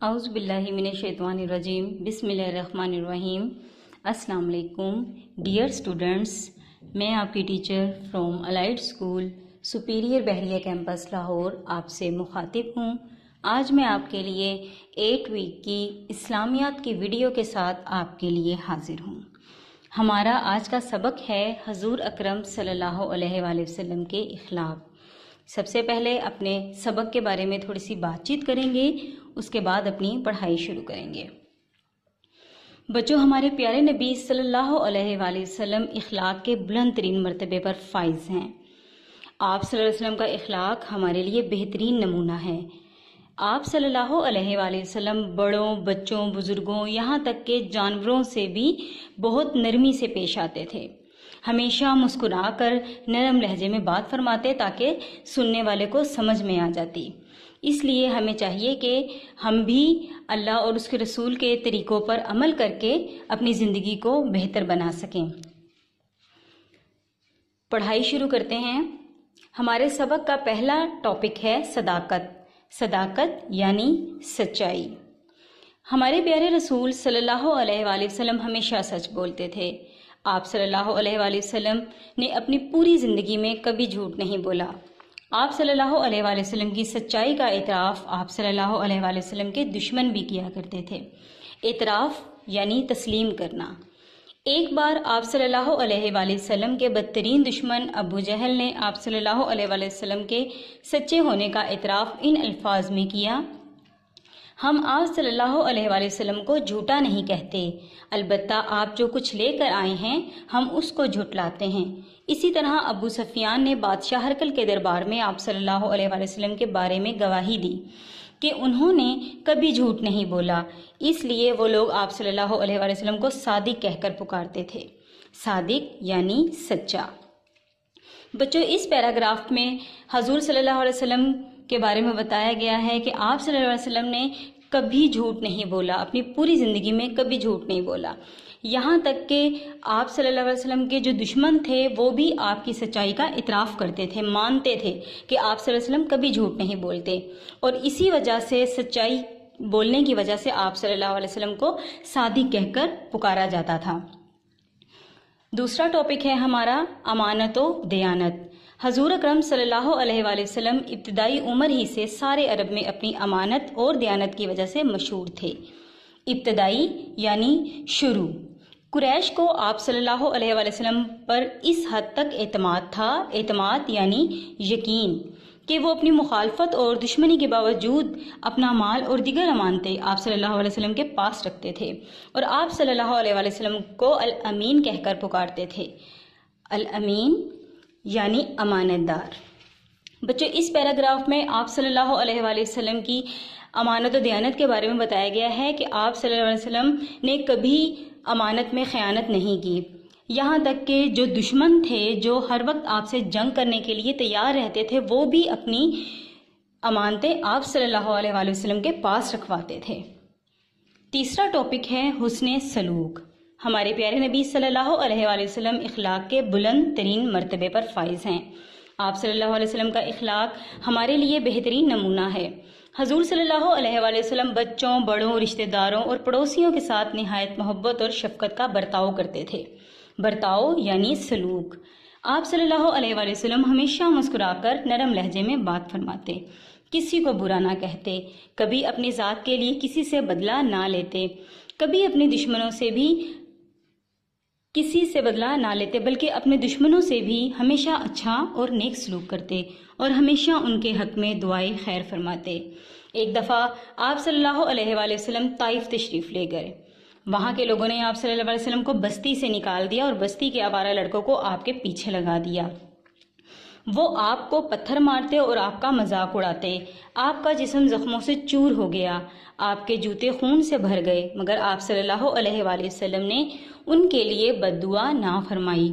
आउज़बिल्लिमिनशैतवानरजीम अस्सलाम वालेकुम dear students मैं आपकी teacher from Allied School Superior Bahria campus Lahore आपसे मुखातिब हूँ। आज मैं आपके लिए एट वीक की इस्लामियात की वीडियो के साथ आपके लिए हाजिर हूँ। हमारा आज का सबक है हजूर अक्रम वसल्लम के इखलाक सबसे पहले अपने सबक के बारे में थोड़ी सी बातचीत करेंगे उसके बाद अपनी पढ़ाई शुरू करेंगे। बच्चों, हमारे प्यारे नबी सल्लल्लाहु अलैहि वसल्लम इखलाक के बुलंद तरीन मरतबे पर फाइज हैं। आप वसल्लम का इखलाक हमारे लिए बेहतरीन नमूना है। आप सल्लल्लाहु अलैहि वसल्लम बड़ों, बच्चों, बुज़ुर्गों, यहाँ तक के जानवरों से भी बहुत नरमी से पेश आते थे। हमेशा मुस्कुरा कर नरम लहजे में बात फरमाते ताकि सुनने वाले को समझ में आ जाती। इसलिए हमें चाहिए कि हम भी अल्लाह और उसके रसूल के तरीक़ों पर अमल करके अपनी ज़िंदगी को बेहतर बना सकें। पढ़ाई शुरू करते हैं। हमारे सबक का पहला टॉपिक है सदाकत। सदाकत यानी सच्चाई। हमारे प्यारे रसूल सल्लल्लाहु अलैहि वसल्लम हमेशा सच बोलते थे। आप सल्लल्लाहु अलैहि वसल्लम ने अपनी पूरी ज़िंदगी में कभी झूठ नहीं बोला। आप सल्लल्लाहु अलैहि वसल्लम की सच्चाई का एतराफ़ आप सल्लल्लाहु अलैहि वसल्लम के दुश्मन भी किया करते थे। एतराफ़ यानी तस्लीम करना। एक बार आप सल्लल्लाहु अलैहि वसल्लम के बदतरीन दुश्मन अबू जहल ने आप सल्लल्लाहु अलैहि वसल्लम के सच्चे होने का एतराफ़ इन अल्फाज में किया। हम आप सल्लल्लाहु अलैहि वसल्लम को झूठा नहीं कहते। अलबत्ता आप जो कुछ लेकर आए हैं, हम उसको झुटलाते हैं। इसी तरह अबू सफियान ने बादशाह हरकल के दरबार में आप सल्लल्लाहु अलैहि वसल्लम के बारे में गवाही दी कि उन्होंने कभी झूठ नहीं बोला। इसलिए वो लोग आप सल्लल्लाहु अलैहि वसल्लम को सादिक कहकर पुकारते थे। सादिक यानी सच्चा। बच्चों, इस पैराग्राफ में हजूर सल्लल्लाहु अलैहि वसल्लम के बारे में बताया गया है कि आप सल्लल्लाहु अलैहि वसल्लम ने कभी झूठ नहीं बोला, अपनी पूरी ज़िंदगी में कभी झूठ नहीं बोला। यहाँ तक कि आप सल्लल्लाहु अलैहि वसल्लम के जो दुश्मन थे, वो भी आपकी सच्चाई का इतराफ़ करते थे, मानते थे कि आप सल्लल्लाहु अलैहि वसल्लम कभी झूठ नहीं बोलते। और इसी वजह से, सच्चाई बोलने की वजह से आप सल्लल्लाहु अलैहि वसल्लम को सादी कहकर पुकारा जाता था। दूसरा टॉपिक है हमारा अमानत व दयानत। हजूर अक्रम वसल्लम इब्तदाई उम्र ही से सारे अरब में अपनी अमानत और दयानत की वजह से मशहूर थे। इब्तदाई यानी शुरू। कुरैश को आप सल्लल्लाहु अलैहि पर इस हद तक एतमाद था, एतमाद यानी यकीन कि वो अपनी मुखालफत और दुश्मनी के बावजूद अपना माल और दिगर अमानते आप सल्लल्लाहु अलैहि वसल्लम के पास रखते थे और आप सल्लल्लाहु अलैहि वसल्लम को अल अमीन कहकर पुकारते थे। अल अमीन यानी अमानतदार। बच्चों, इस पैराग्राफ में आप सल्लल्लाहु अलैहि वसल्लम की अमानत और दयानत के बारे में बताया गया है कि आप सल्लल्लाहु अलैहि वसल्लम ने कभी अमानत में ख़यानत नहीं की। यहाँ तक कि जो दुश्मन थे, जो हर वक्त आपसे जंग करने के लिए तैयार रहते थे, वो भी अपनी अमानतें आप सल्लल्लाहु अलैहि वसल्लम के पास रखवाते थे। तीसरा टॉपिक है हुसन सलूक। हमारे प्यारे नबी सल्लल्लाहु अलैहि वसल्लम इखलाक के बुलंद तरीन मरतबे पर फाइज हैं। आप सल्लल्लाहु अलैहि वसल्लम का इखलाक हमारे लिए बेहतरीन नमूना है। हजूर सल्लल्लाहु अलैहि वसल्लम बच्चों, बड़ों, रिश्तेदारों और पड़ोसियों के साथ नहायत मोहब्बत और शफकत का बर्ताव करते थे। बर्ताव यानी सलूक। आप सल्लल्लाहु अलैहि वसल्लम हमेशा मुस्कुराकर नरम लहजे में बात फरमाते, किसी को बुरा ना कहते, कभी अपनी ज़ात के लिए किसी से बदला ना लेते, कभी अपने दुश्मनों से भी किसी से बदला ना लेते, बल्कि अपने दुश्मनों से भी हमेशा अच्छा और नेक सलूक करते और हमेशा उनके हक में दुआएँ खैर फरमाते। एक दफ़ा आप सल्लल्लाहु अलैहि वसल्लम ताइफ तशरीफ़ ले गए। वहाँ के लोगों ने आप सल्लल्लाहु अलैहि वसल्लम को बस्ती से निकाल दिया और बस्ती के आवारा लड़कों को आपके पीछे लगा दिया। वो आपको पत्थर मारते और आपका मज़ाक उड़ाते। आपका जिसम जख्मों से चूर हो गया। आपके जूते खून से भर गए, मगर आप सल्लल्लाहु अलैहि वसल्लम ने उनके लिए बदुआ ना फरमाई,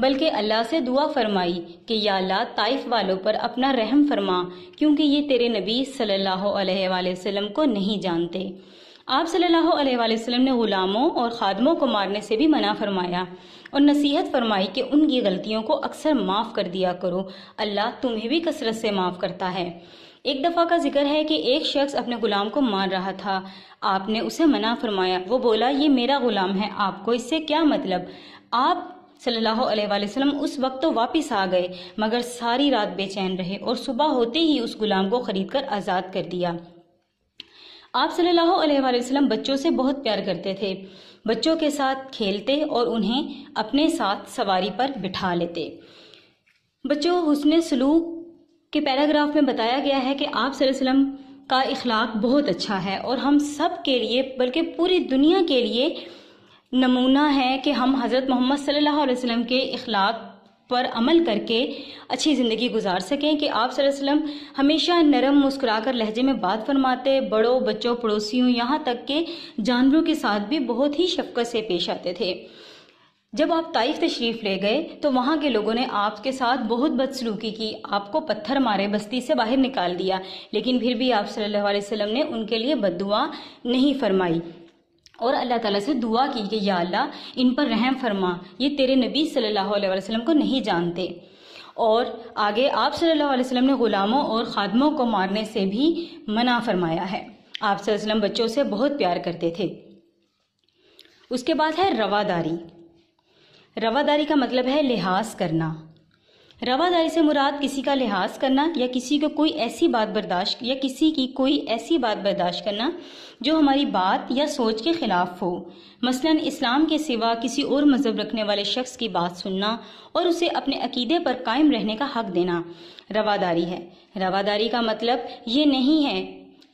बल्कि अल्लाह से दुआ फरमाई कि या अल्लाह ताइफ वालों पर अपना रहम फरमा, क्योंकि ये तेरे नबी सल्लल्लाहु अलैहि वसल्लम को नहीं जानते। आप सल्लल्लाहु अलैहि वसल्लम ने गुलामों और खादमों को मारने से भी मना फरमाया और नसीहत फरमाई कि उनकी गलतियों को अक्सर माफ़ कर दिया करो। अल्लाह तुम्हें भी कसरत से माफ़ करता है। एक दफ़ा का ज़िक्र है कि एक शख्स अपने गुलाम को मार रहा था। आपने उसे मना फरमाया। वो बोला, ये मेरा गुलाम है, आपको इससे क्या मतलब? आप सल्लल्लाहु अलैहि वसल्लम उस वक्त तो वापस आ गए, मगर सारी रात बेचैन रहे और सुबह होते ही उस गुलाम को खरीद कर आज़ाद कर दिया। आप सल्लल्लाहु अलैहि वसल्लम बच्चों से बहुत प्यार करते थे। बच्चों के साथ खेलते और उन्हें अपने साथ सवारी पर बिठा लेते। बच्चों हुसन सलूक के पैराग्राफ में बताया गया है कि आप वसल्लम का इखलाक बहुत अच्छा है और हम सब के लिए, बल्कि पूरी दुनिया के लिए नमूना है कि हम हज़रत मोहम्मद सल्लल्लाहु अलैहि वसल्लम के इखलाक पर अमल करके अच्छी ज़िंदगी गुजार सकें कि आप वसल्लम हमेशा नरम मुस्कुराकर लहजे में बात फरमाते, बड़ों, बच्चों, पड़ोसियों, यहाँ तक के जानवरों के साथ भी बहुत ही शफकत से पेश आते थे। जब आप ताइफ तशरीफ़ ले गए तो वहाँ के लोगों ने आपके साथ बहुत बदसलूकी की, आपको पत्थर मारे, बस्ती से बाहर निकाल दिया, लेकिन फिर भी आप सल्लल्लाहु अलैहि वसल्लम ने उनके लिए बददुआ नहीं फरमाई। और अल्लाह ताला से दुआ की कि या अल्लाह, इन पर रहम फरमा, ये तेरे नबी सल्लल्लाहु अलैहि वसल्लम को नहीं जानते। और आगे आप सल्लल्लाहु अलैहि वसल्लम ने गुलामों और खादमों को मारने से भी मना फरमाया है। आप वसल्लम बच्चों से बहुत प्यार करते थे। उसके बाद है रवादारी। रवादारी का मतलब है लिहाज करना। रवादारी से मुराद किसी का लिहाज करना या किसी को कोई ऐसी बात बर्दाश्त या किसी की कोई ऐसी बात बर्दाश्त करना जो हमारी बात या सोच के खिलाफ हो। मसलन इस्लाम के सिवा किसी और मज़हब रखने वाले शख्स की बात सुनना और उसे अपने अकीदे पर कायम रहने का हक देना रवादारी है। रवादारी का मतलब ये नहीं है,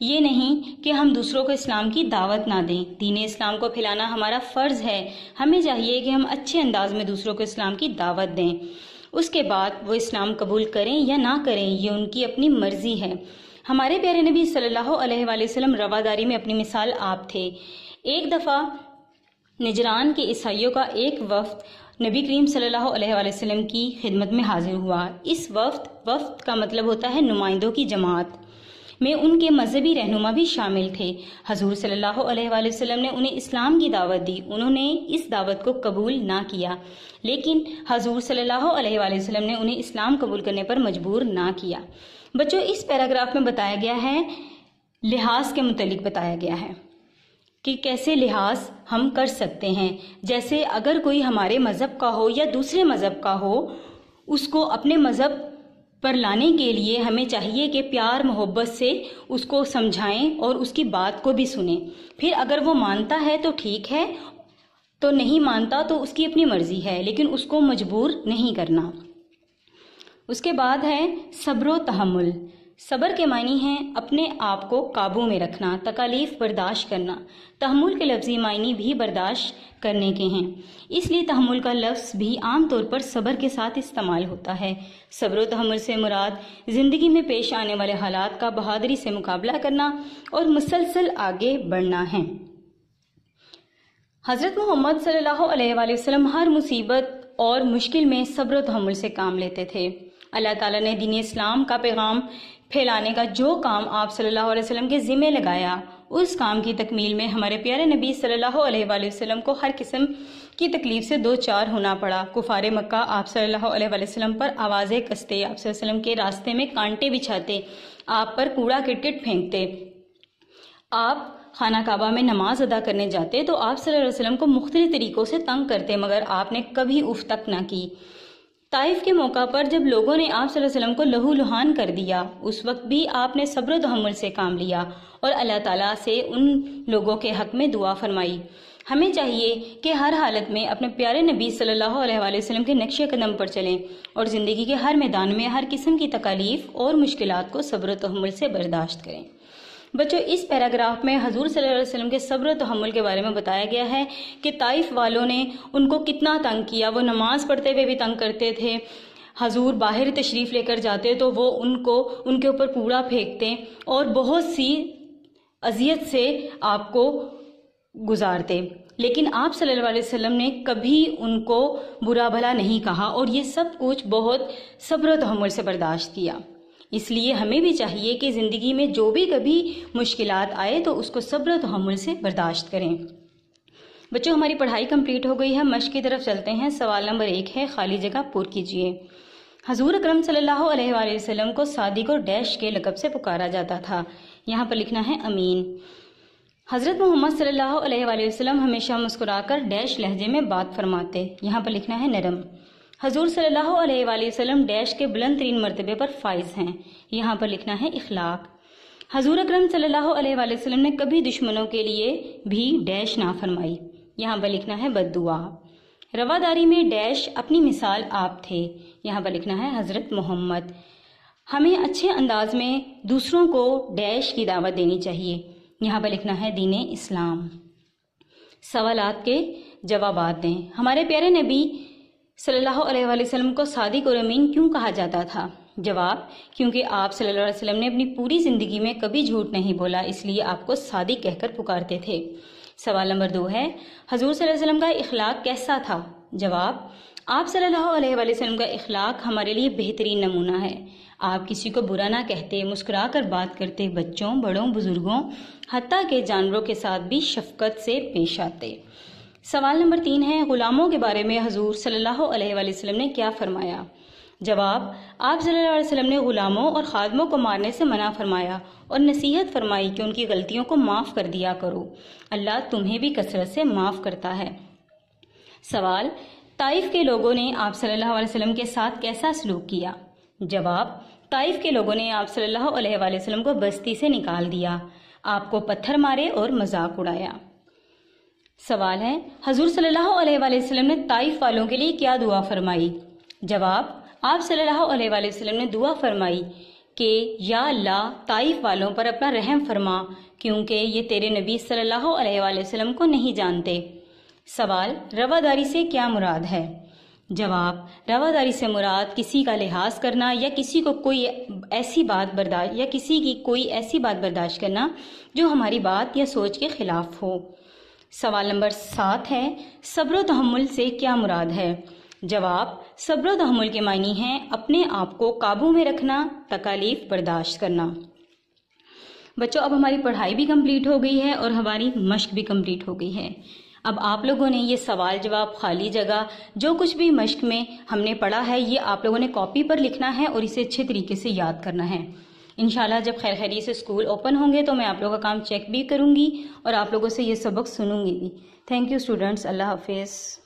ये नहीं कि हम दूसरों को इस्लाम की दावत ना दें। दीन इस्लाम को फैलाना हमारा फ़र्ज़ है। हमें चाहिए कि हम अच्छे अंदाज में दूसरों को इस्लाम की दावत दें। उसके बाद वो इस्लाम कबूल करें या ना करें, ये उनकी अपनी मर्ज़ी है। हमारे प्यारे नबी सल्लल्लाहु अलैहि वसल्लम रवादारी में अपनी मिसाल आप थे। एक दफ़ा निजरान के ईसाइयों का एक वफ्त नबी करीम सल्लल्लाहु अलैहि वसल्लम की खिदमत में हाजिर हुआ। इस वफ्त वफ्त का मतलब होता है नुमाइंदों की जमात। में उनके मजहबी रहनुमा भी शामिल थे। हजूर सल्लल्लाहु ने उन्हें इस्लाम की दावत दी। उन्होंने इस दावत को कबूल ना किया। लेकिन हजूर सल्लल्लाहु ने उन्हें इस्लाम कबूल करने पर मजबूर ना किया। बच्चों, इस पैराग्राफ में बताया गया है, लिहाज के मुतलिक बताया गया है कि कैसे लिहाज हम कर सकते हैं। जैसे अगर कोई हमारे मज़हब का हो या दूसरे मज़हब का हो, उसको अपने मज़हब पर लाने के लिए हमें चाहिए कि प्यार मोहब्बत से उसको समझाएँ और उसकी बात को भी सुने। फिर अगर वो मानता है तो ठीक है तो नहीं मानता तो उसकी अपनी मर्ज़ी है, लेकिन उसको मजबूर नहीं करना। उसके बाद है सब्र तहमुल सब्र के मायने हैं अपने आप को काबू में रखना, तकालीफ बर्दाश्त करना। तहमुल के लफ्ज़ी मायने भी बर्दाश्त करने के हैं। इसलिए तहमुल का लफ्ज़ भी आम तौर पर सब्र के साथ इस्तेमाल होता है। सब्र तहमुल से मुराद ज़िंदगी में पेश आने वाले हालात का बहादरी से मुकाबला करना और मुसलसल आगे बढ़ना है। हज़रत मोहम्मद सल्लल्लाहु अलैहि वसल्लम हर मुसीबत और मुश्किल में सब्र तहमुल से काम लेते थे। अल्लाह ताला ने दीन इस्लाम का पैगाम फैलाने का जो काम आप सल्लल्लाहु अलैहि वसल्लम के ज़िम्मे लगाया, उस काम की तकमील में हमारे प्यारे नबी सल्लल्लाहु अलैहि वसल्लम को हर किस्म की तकलीफ़ से दो चार होना पड़ा। कुफार मक्का, आप सल्लल्लाहु अलैहि वसल्लम पर आवाज़ें कसते, आप वसल्लम के रास्ते में कांटे बिछाते, आप पर कूड़ा किटकिट फेंकते। आप खाना काबा में नमाज़ अदा करने जाते तो आप सल्लल्लाहु अलैहि वसल्लम को मुख्तलिफ़ तरीक़ों से तंग करते, मगर आपने कभी उफ तक ना की। ताइफ के मौका पर जब लोगों ने आप वसल्लम को लहू लुहान कर दिया, उस वक्त भी आपने सब्र तहमुल से काम लिया और अल्लाह ताला से उन लोगों के हक में दुआ फरमाई। हमें चाहिए कि हर हालत में अपने प्यारे नबी सल्लल्लाहु अलैहि वसल्लम के नक्शे कदम पर चलें और ज़िंदगी के हर मैदान में हर किस्म की तकालीफ और मुश्किल को सब्र तहमुल से बर्दाश्त करें। बच्चों, इस पैराग्राफ में हजूर वसल्लम के सब्र तहमुल के बारे में बताया गया है कि ताइफ वालों ने उनको कितना तंग किया। वो नमाज़ पढ़ते हुए भी तंग करते थे। हजूर बाहर तशरीफ़ लेकर जाते तो वो उनको, उनके ऊपर कूड़ा फेंकते और बहुत सी अजियत से आपको गुजारते। लेकिन आप सल्लल्लाहु अलैहि वसल्लम ने कभी उनको बुरा भला नहीं कहा और ये सब कुछ बहुत सब्र तहमुल से बर्दाश्त किया। इसलिए हमें भी चाहिए कि ज़िंदगी में जो भी कभी मुश्किल आए तो उसको सब्र तहमुल से बर्दाश्त करें। बच्चों, हमारी पढ़ाई कंप्लीट हो गई है। मश्क की तरफ़ चलते हैं। सवाल नंबर एक है, खाली जगह पूर कीजिए। हजूर अक्रम सल्लल्लाहु को सादिक और डैश के लकब से पुकारा जाता था। यहाँ पर लिखना है, अमीन। हज़रत मोहम्मद सल्लल्लाहु अलैहि वसल्लम हमेशा मुस्कुराकर डैश लहजे में बात फरमाते। यहाँ पर लिखना है, नरम। हजूर सल्लल्लाहु अलैहि वसल्लम डैश के बुलंद तरीन मरतबे पर फाइज हैं। यहाँ पर लिखना है इखलाक। हजूर अक्रम सल्लल्लाहु अलैहि वसल्लम ने कभी दुश्मनों के लिए भी डैश ना फरमाई। यहाँ पर लिखना है बदुआ रवादारी में डैश अपनी मिसाल आप थे। यहाँ पर लिखना है हज़रत मोहम्मद। हमें अच्छे अंदाज में दूसरों को डैश की दावत देनी चाहिए। यहाँ पर लिखना है दीन इस्लाम। सवालात के जवाब दें। हमारे प्यारे नबी सल्लल्लाहु अलैहि वसल्लम को सादिक और अमीन क्यों कहा जाता था? जवाब, क्योंकि आप सल्लल्लाहु अलैहि वसल्लम ने अपनी पूरी ज़िंदगी में कभी झूठ नहीं बोला, इसलिए आपको सादिक कहकर पुकारते थे। सवाल नंबर दो है, हजूर वसल्लम का इखलाक कैसा था? जवाब, आप सल्लल्लाहु अलैहि वसल्लम का इखलाक हमारे लिए बेहतरीन नमूना है। आप किसी को बुरा ना कहते मुस्कुरा कर बात करते, बच्चों, बड़ों, बुज़ुर्गों हती के जानवरों के साथ भी शफकत से पेश आते। सवाल नंबर तीन है, गुलामों के बारे में हजूर सल्लल्लाहु वसल्लम ने क्या फरमाया? जवाब, आप सल्लल्लाहु अलैहि वसल्लम ने गुलामों और खादमों को मारने से मना फरमाया और नसीहत फरमाई कि उनकी गलतियों को माफ़ कर दिया करो। अल्लाह तुम्हें भी कसरत से माफ़ करता है। सवाल, ताइफ के लोगों ने आप सल्लल्लाहु अलैहि वसल्लम के साथ कैसा सलूक किया? जवाब, ताइफ के लोगों ने आप सल्लल्लाहु अलैहि वसल्लम को बस्ती से निकाल दिया। आपको पत्थर मारे और मज़ाक उड़ाया। सवाल है। हजूर सल्लल्लाहु वसल्लम ने ताइफ वालों के लिए क्या दुआ फरमाई? जवाब, आप सल्लल्लाहु वसल्लम ने दुआ फरमाई कि, या अल्लाह, ताइफ वालों पर अपना रहम फरमा, क्योंकि ये तेरे नबी सल्लल्लाहु अलैहि वसल्लम को नहीं जानते। सवाल, रवादारी से क्या मुराद है? जवाब, रवादारी से मुराद किसी का लिहाज करना या किसी को कोई ऐसी बात बर्दाश्त या किसी की कोई ऐसी बात बर्दाश्त करना जो हमारी बात या सोच के खिलाफ हो। सवाल नंबर सात है सब्र तहमुल से क्या मुराद है? जवाब सब्र तहमुल के मायनी हैं अपने आप को काबू में रखना, तकालीफ बर्दाश्त करना। बच्चों, अब हमारी पढ़ाई भी कंप्लीट हो गई है और हमारी मश्क भी कंप्लीट हो गई है। अब आप लोगों ने ये सवाल जवाब खाली जगह, जो कुछ भी मश्क में हमने पढ़ा है, ये आप लोगों ने कॉपी पर लिखना है और इसे अच्छे तरीके से याद करना है। इनशाला जब खैर खैरी से स्कूल ओपन होंगे तो मैं आप लोगों का काम चेक भी करूँगी और आप लोगों से ये सबक सुनूँगी भी। थैंक यू स्टूडेंट्स अल्लाह हाफिज़।